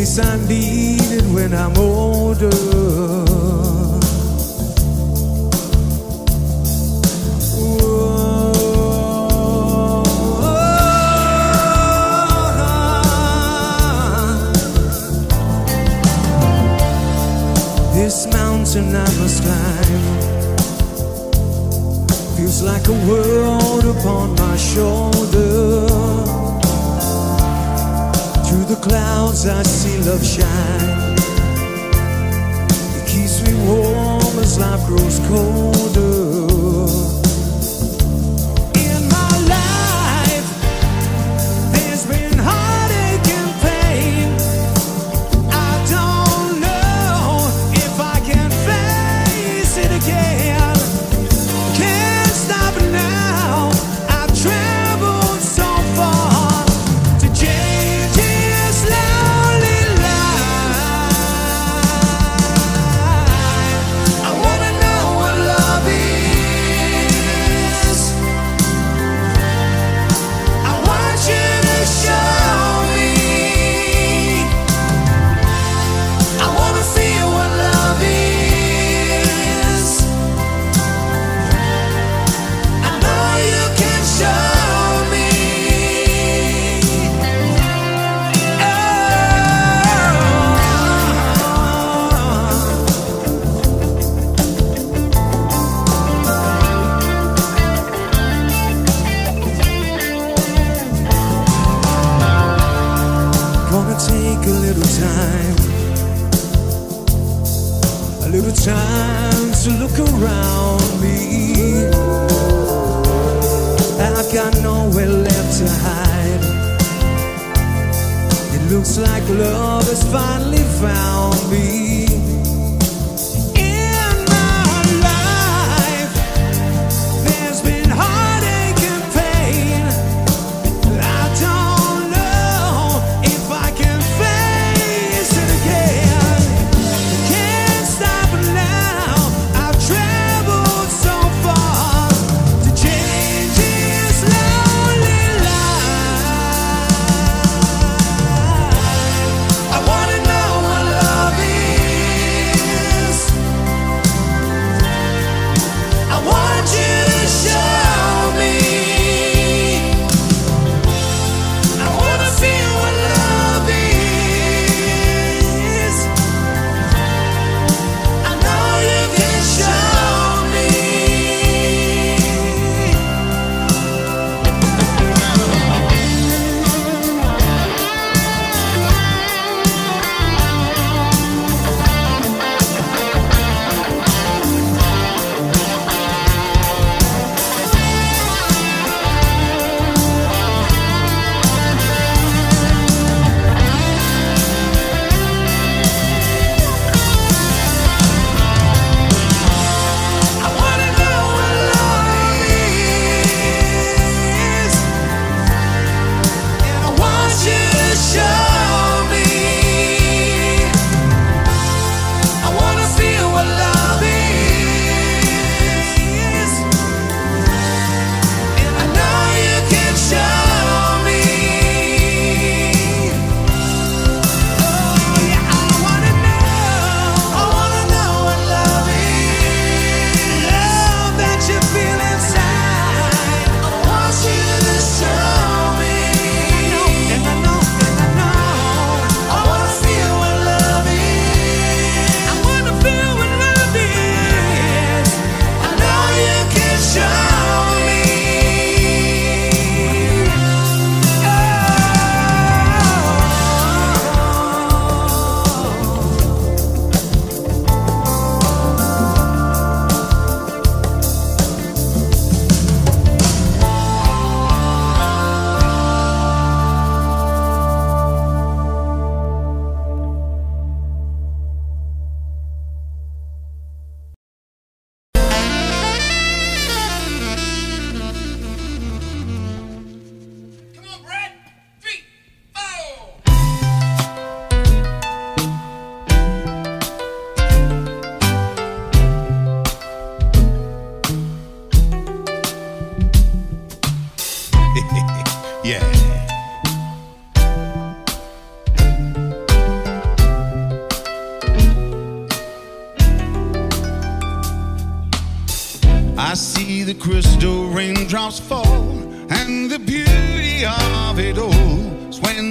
case I need it when I'm older. This mountain I must climb feels like a world upon my shoulders. the clouds I see love shine. It keeps me warm as life grows colder.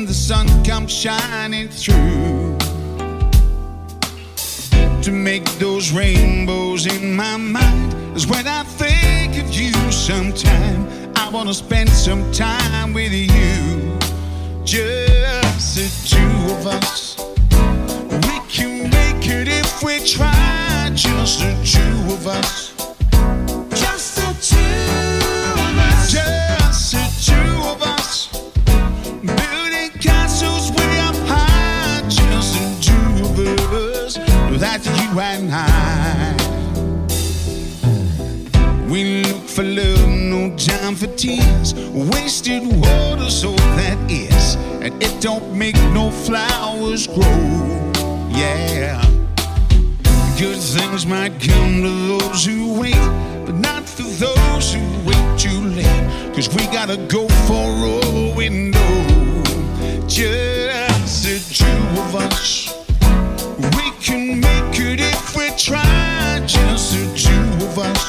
The sun comes shining through. To make those rainbows in my mind is when I think of you sometime. I wanna spend some time with you, just the two of us. We can make it if we try, just the two of us. And I. We look for love, no time for tears. Wasted water, so that is. And it don't make no flowers grow. Yeah. Good things might come to those who wait, but not for those who wait too late. Cause we gotta go for all we know. Just the two of us. We can try. Just the two of us.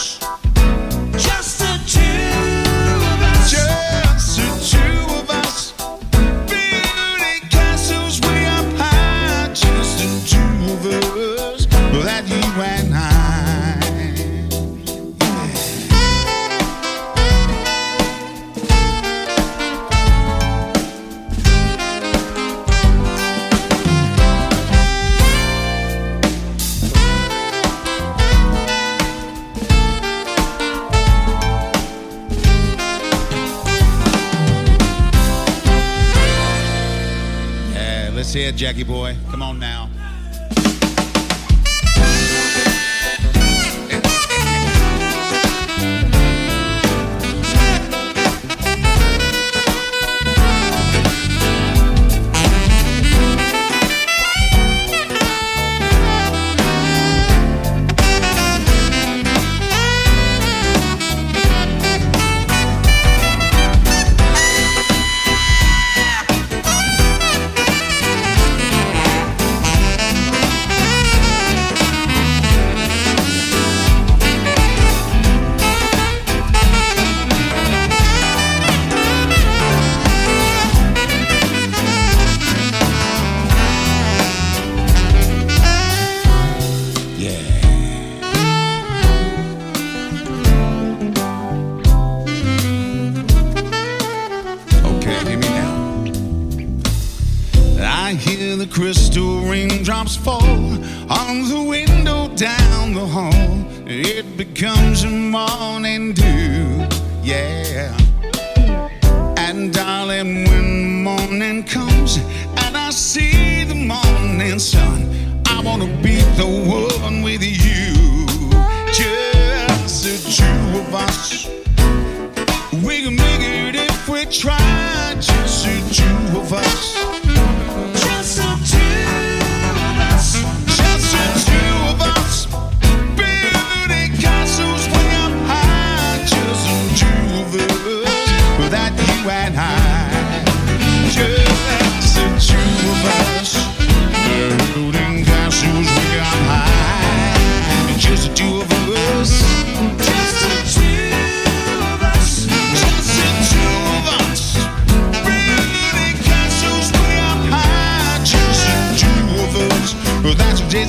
Jackie boy. Come on now.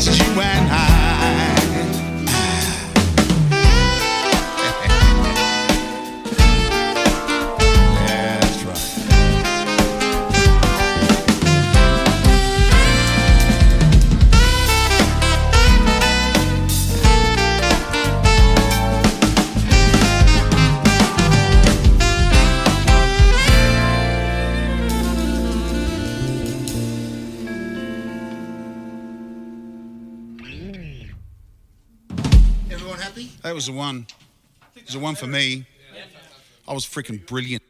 You and I. was the one. It was the one for me. I was freaking brilliant.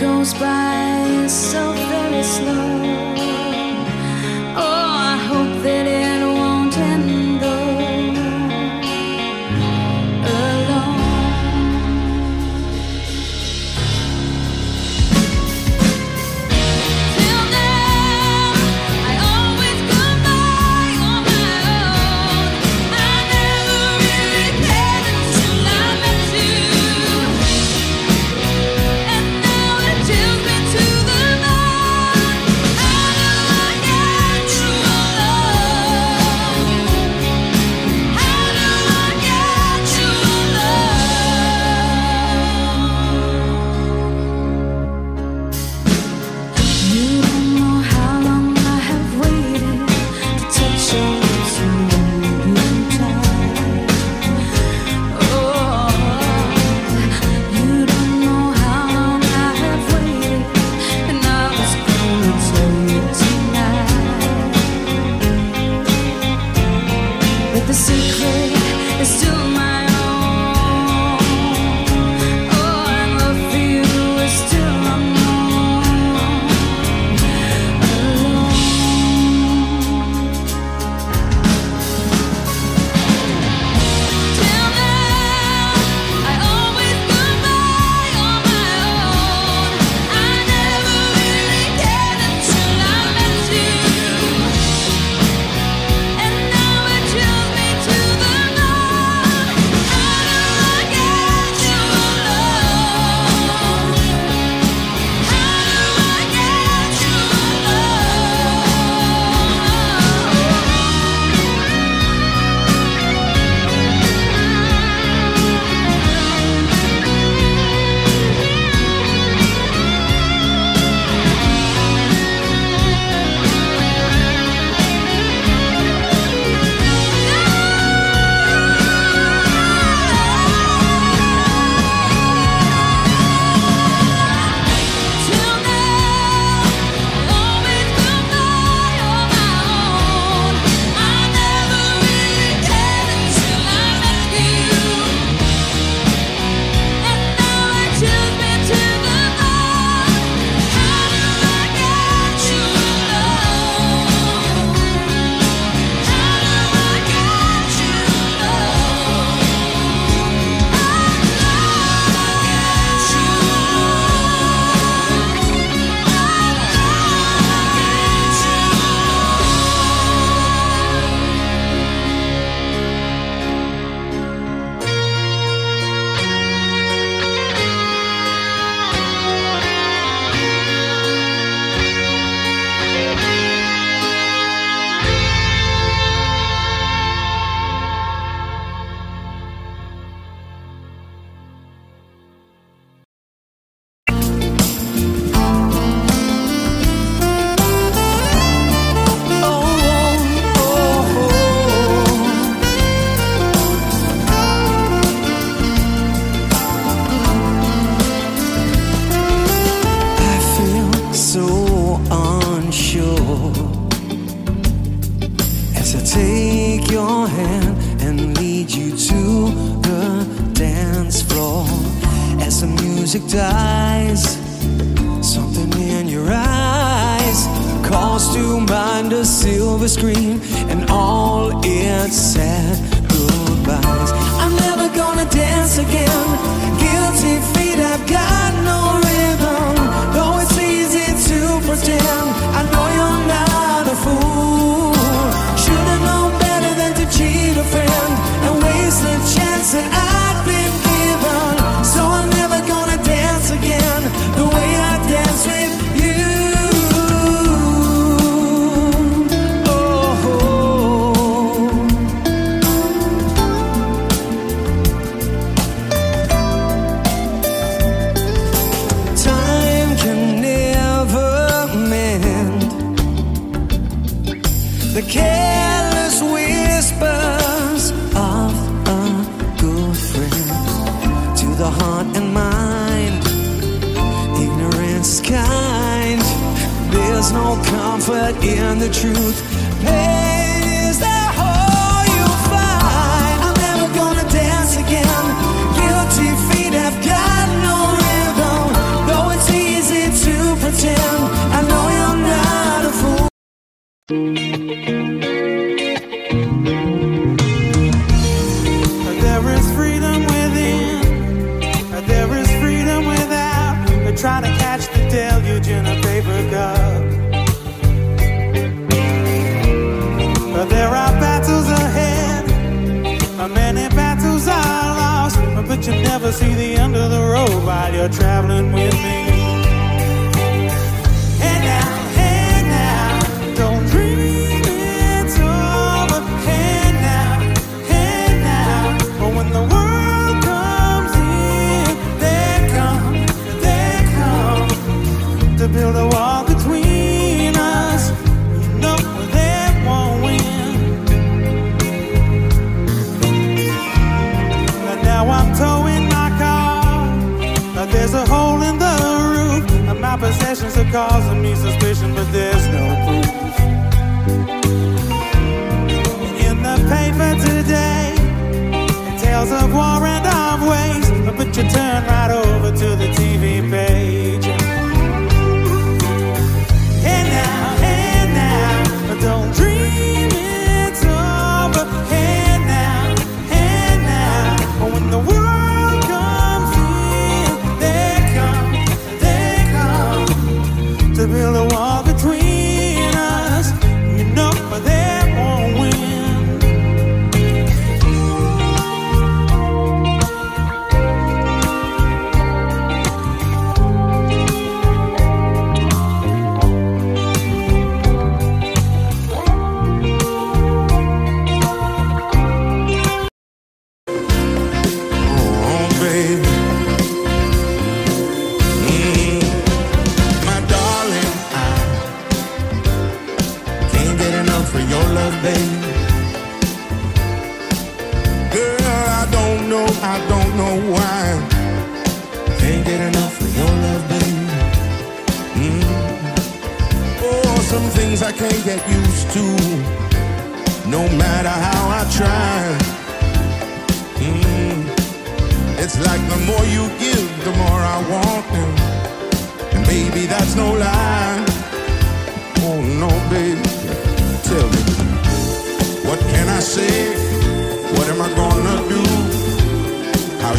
Goes by so very slow. to mind a silver screen and all its sad goodbyes. I'm never gonna dance again. truth. never see the end of the road while you're traveling with me.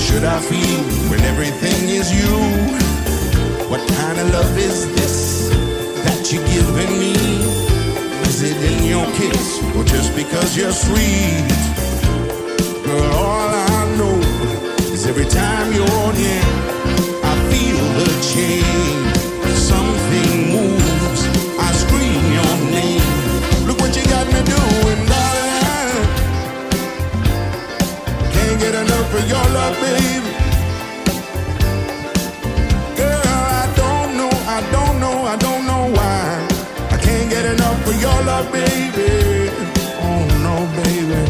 should I feel when everything is you? What kind of love is this that you're giving me? Is it in your kiss or just because you're sweet? Girl, all I know is every time you're near, I feel the change. your love, baby. Girl, I don't know, I don't know, I don't know why. I can't get enough for your love, baby. Oh no, baby.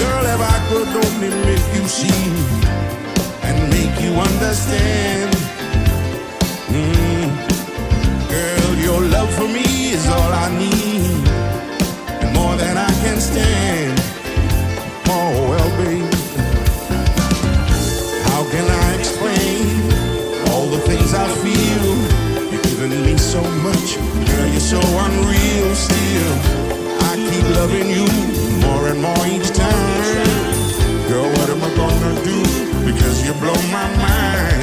Girl, if I could only make you see and make you understand. Mm. Girl, your love for me is all I need and more than I can stand. unreal still. I keep loving you more and more each time. Girl, what am I gonna do? Because you blow my mind.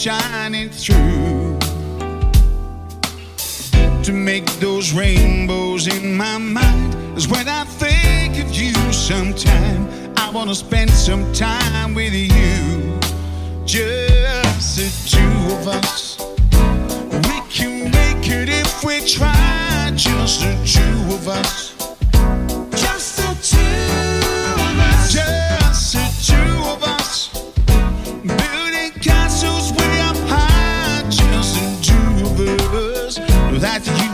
shining through to make those rainbows in my mind is when I think of you sometime. I wanna spend some time with you, just the two of us. We can make it if we try, just the two of us.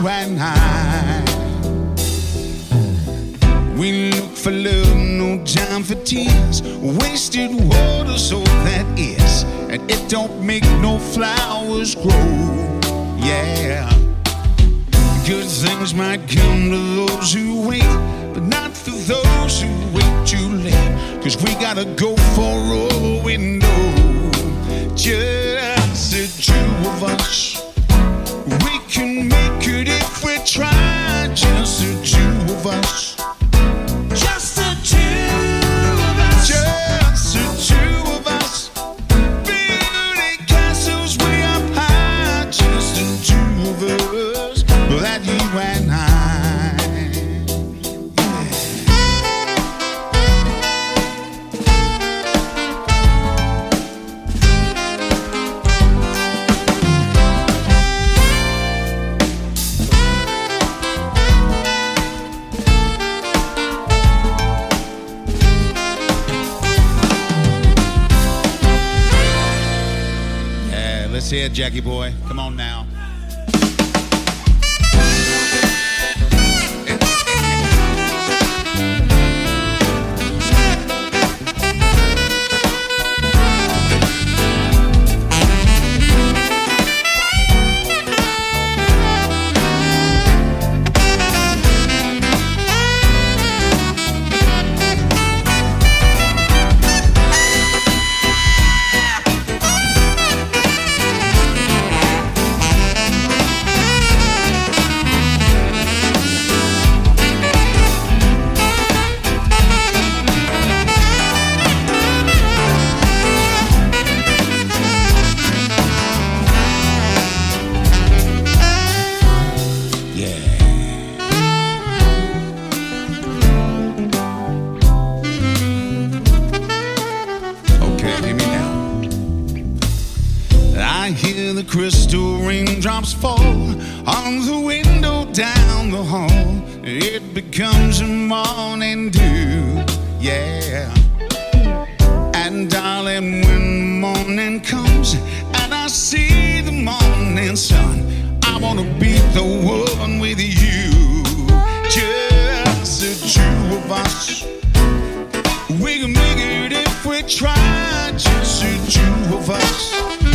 and We look for love, no time for tears. Wasted water, so that is. And it don't make no flowers grow. Yeah. Good things might come to those who wait, but not for those who wait too late. Cause we gotta go for all we know. Jackie boy. Come on now. Yeah. And darling, when morning comes and I see the morning sun, I wanna be the one with you. Just the two of us. We can make it if we try, just the two of us.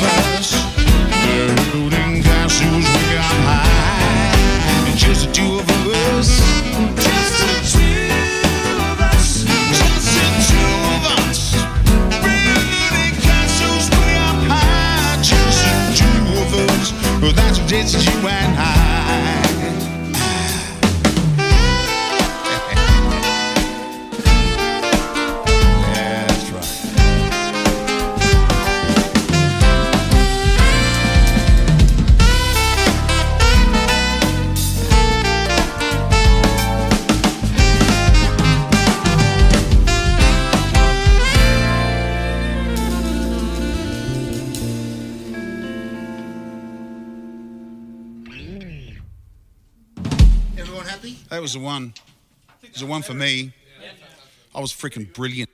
Two one. It was the one for me. I was freaking brilliant.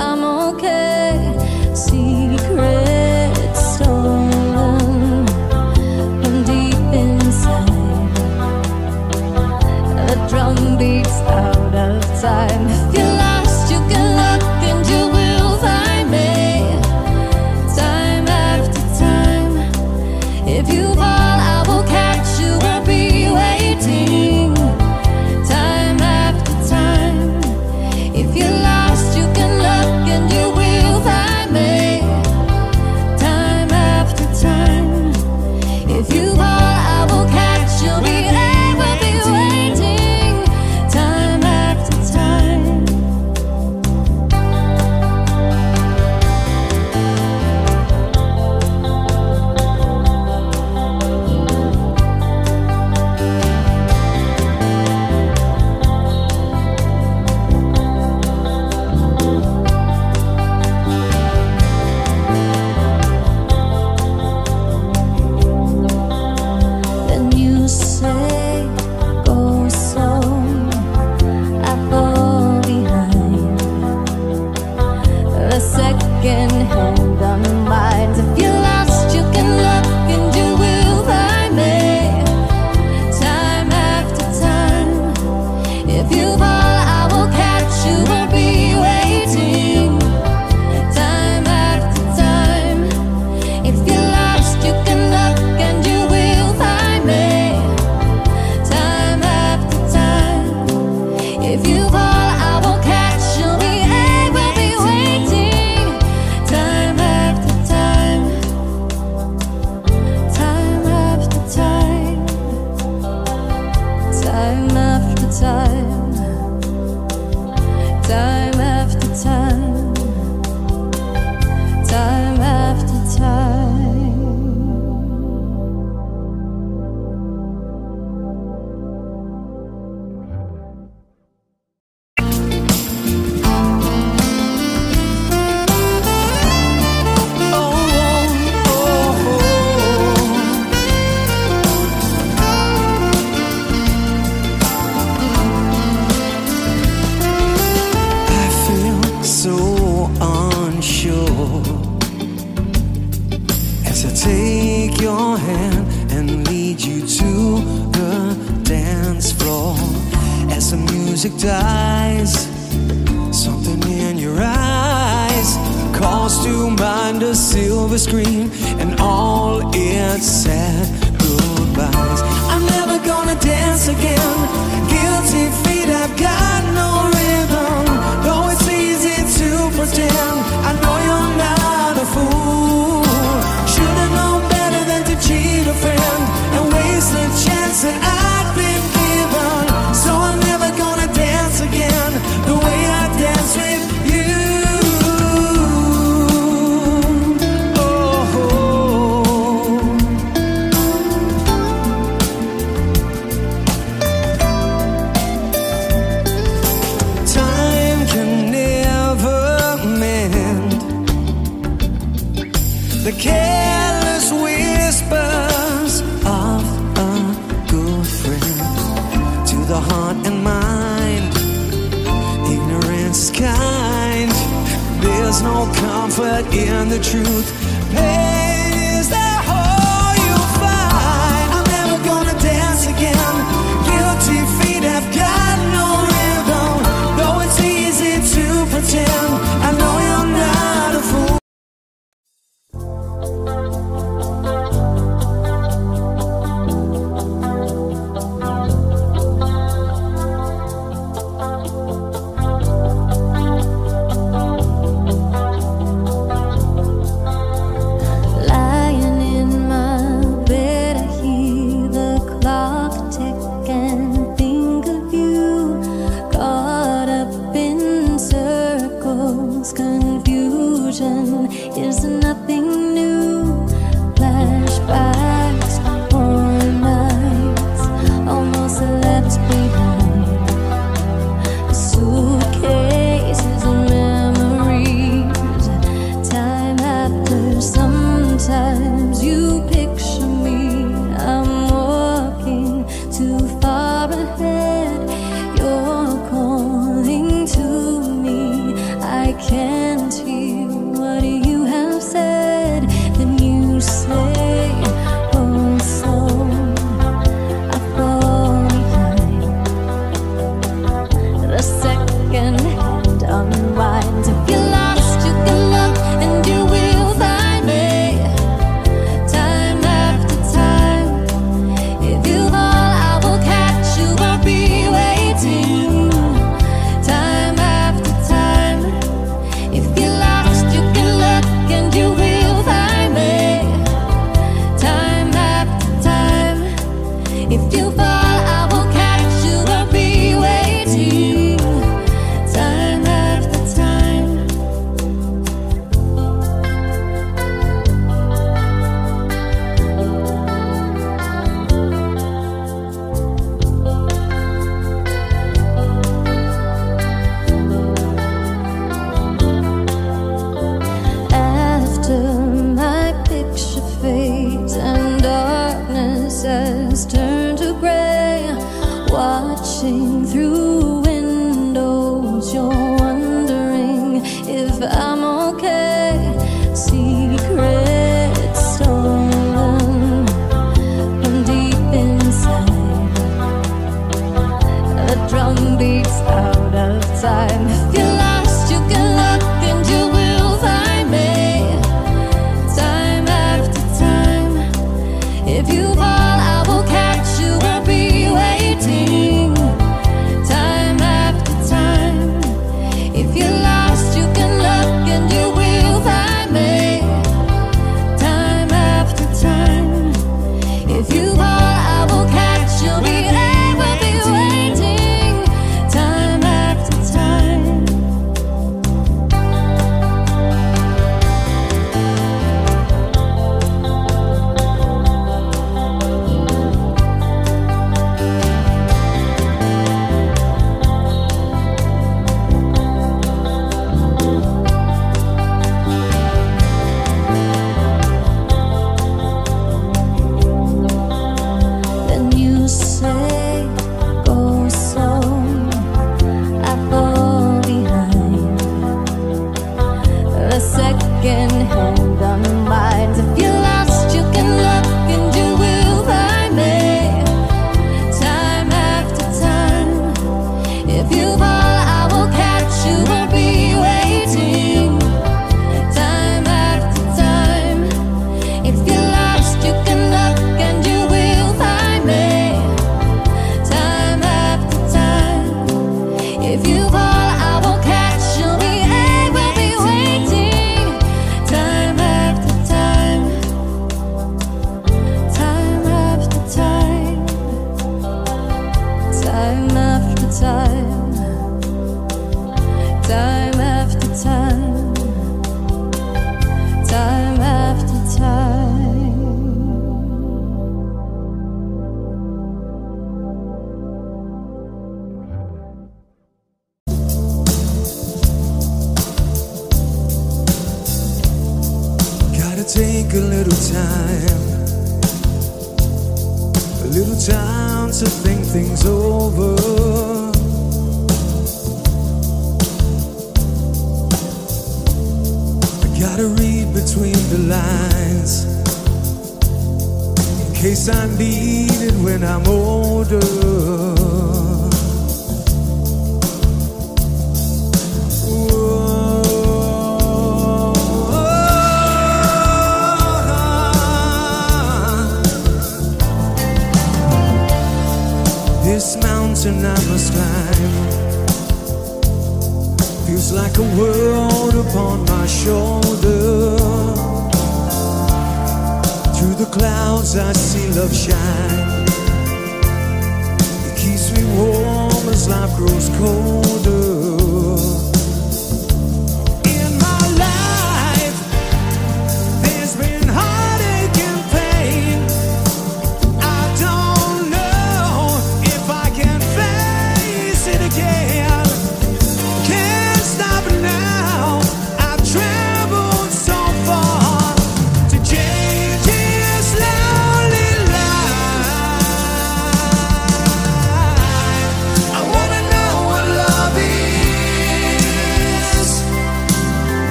If Time